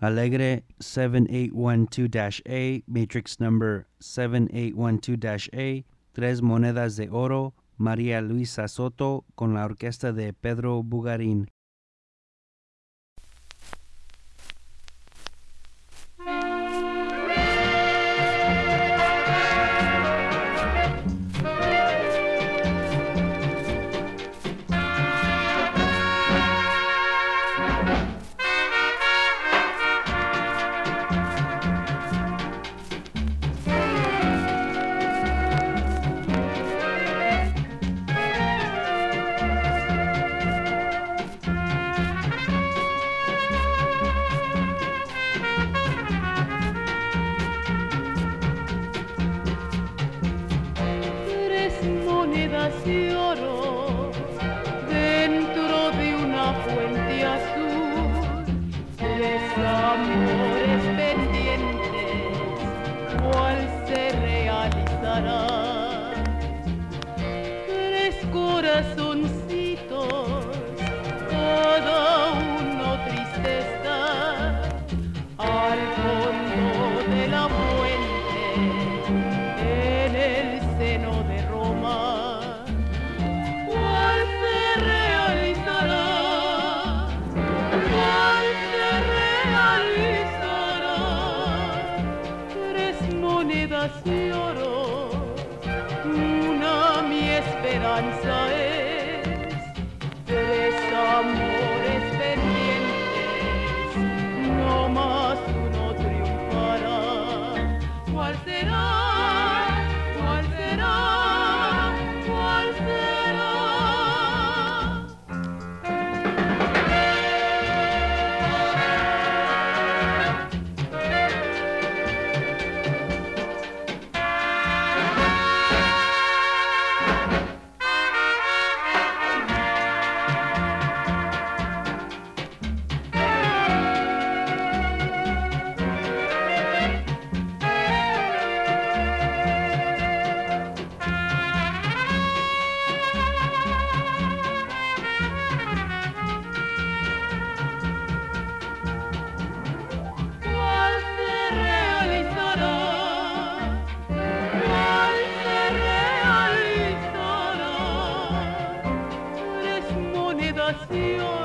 Alegre 7812-A, matrix number 7812-A, tres monedas de oro, María Luisa Soto con la orquesta de Pedro Bugarín. Amores pendientes, ¿cuál se realizará? Tres corazoncitos, cada uno triste está al fondo de la fuente I'm sorry. Monedas